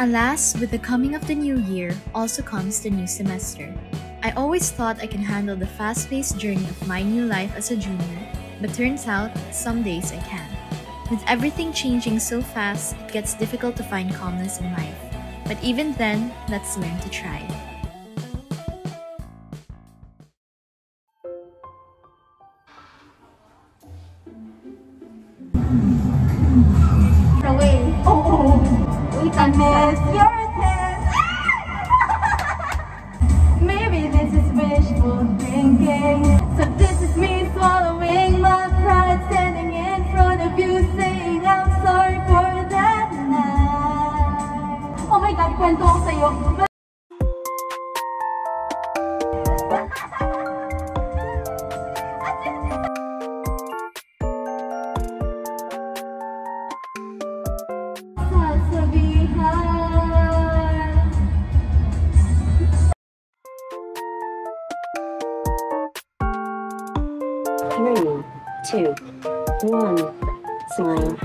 Alas, with the coming of the new year also comes the new semester. I always thought I can handle the fast-paced journey of my new life as a junior, but turns out some days I can. With everything changing so fast, it gets difficult to find calmness in life. But even then, let's learn to try. Miss your test. Maybe this is wishful thinking. So this is me swallowing my pride, standing in front of you, saying I'm sorry for that night. Oh my God, kwento ko sa'yo. Three, two, one, smile.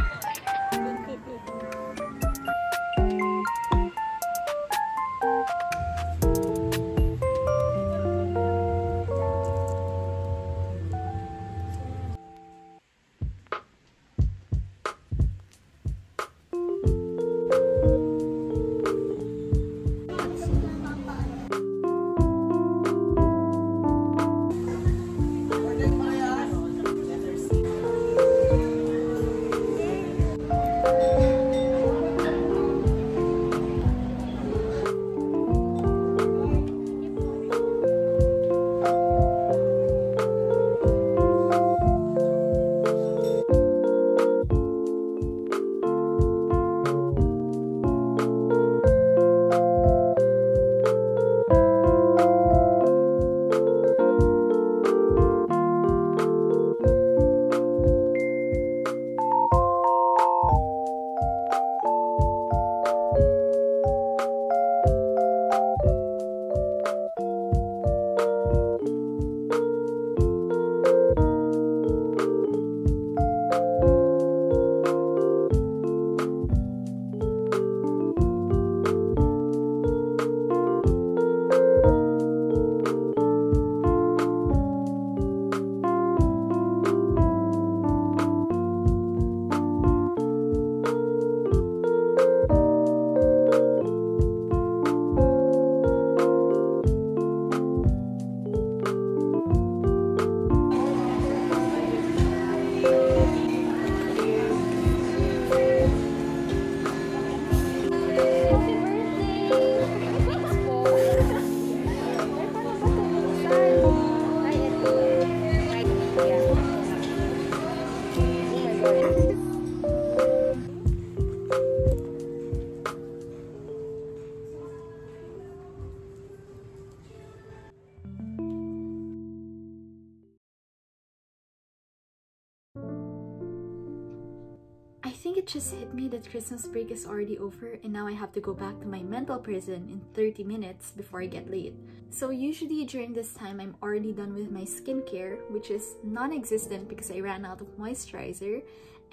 Think it just hit me that Christmas break is already over and now I have to go back to my mental prison in 30 minutes before I get late. So usually during this time, I'm already done with my skincare, which is non-existent because I ran out of moisturizer,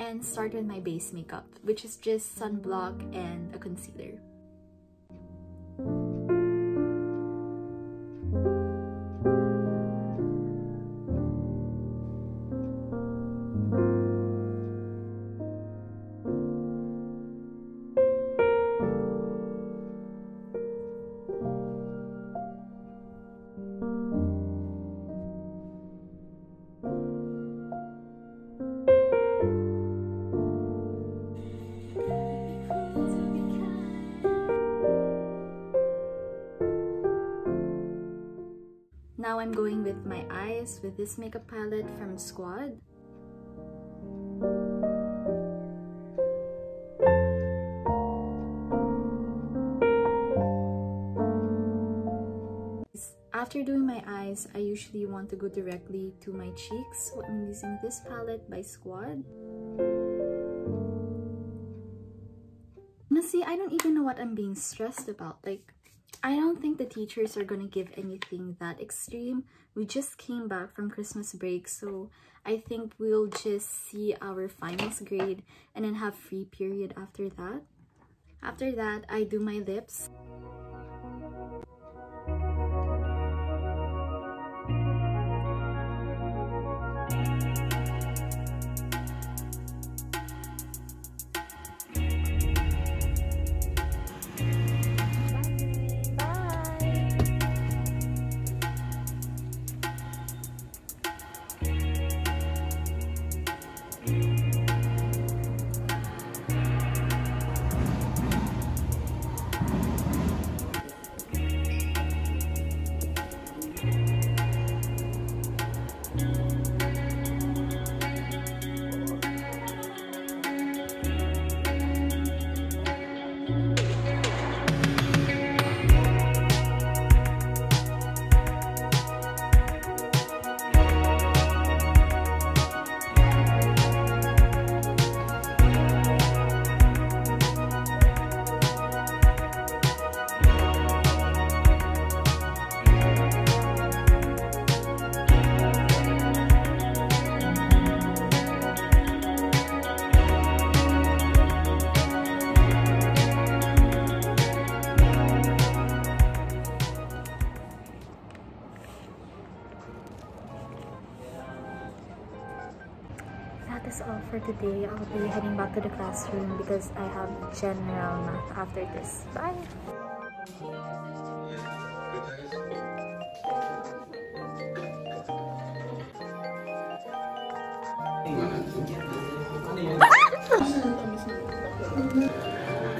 and started my base makeup, which is just sunblock and a concealer. Now I'm going with my eyes with this makeup palette from Squad. After doing my eyes, I usually want to go directly to my cheeks. So I'm using this palette by Squad. Honestly, I don't even know what I'm being stressed about. Like, I don't think the teachers are gonna give anything that extreme. We just came back from Christmas break, so I think we'll just see our finals grade and then have free period after that. After that, I do my lips. For today. I'll be heading back to the classroom because I have general math after this. Bye!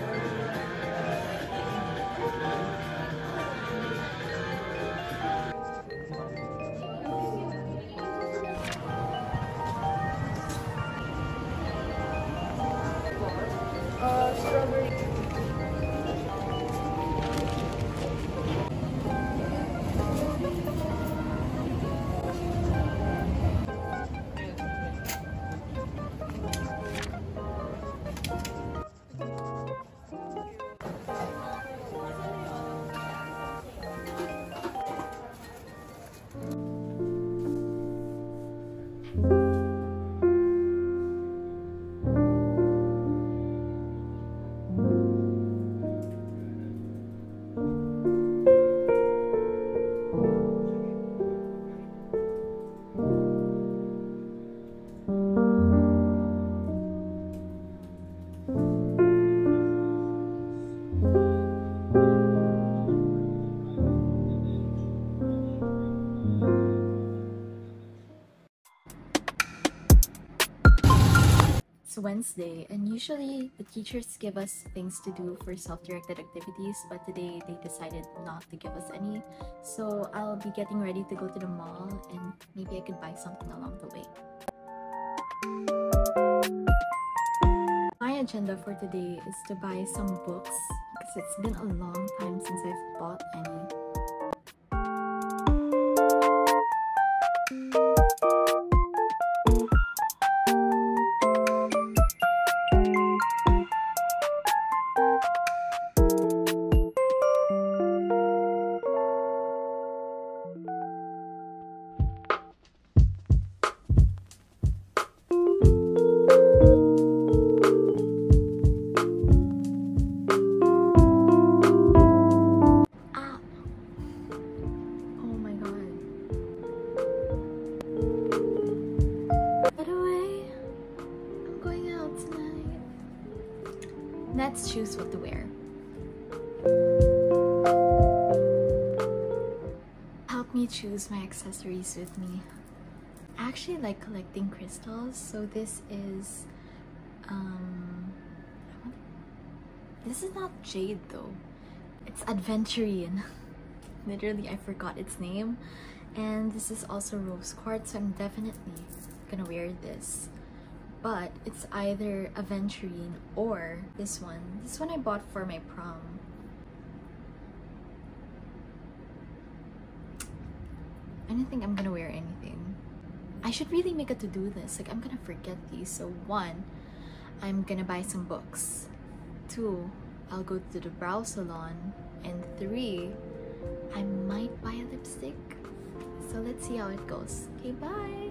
Wednesday, and usually the teachers give us things to do for self directed activities, but today they decided not to give us any. So I'll be getting ready to go to the mall, and maybe I could buy something along the way. My agenda for today is to buy some books because it's been a long time since I've bought any. Let's choose what to wear. Help me choose my accessories with me. I actually like collecting crystals, so this is um this is not jade though. It's Adventurine. Literally, I forgot its name. And this is also rose quartz, so I'm definitely gonna wear this. But it's either Aventurine or this one. This one I bought for my prom. I don't think I'm gonna wear anything. I should really make a to-do list. Like, I'm gonna forget these. So, one, I'm gonna buy some books. Two, I'll go to the brow salon. And three, I might buy a lipstick. So let's see how it goes. Okay, bye!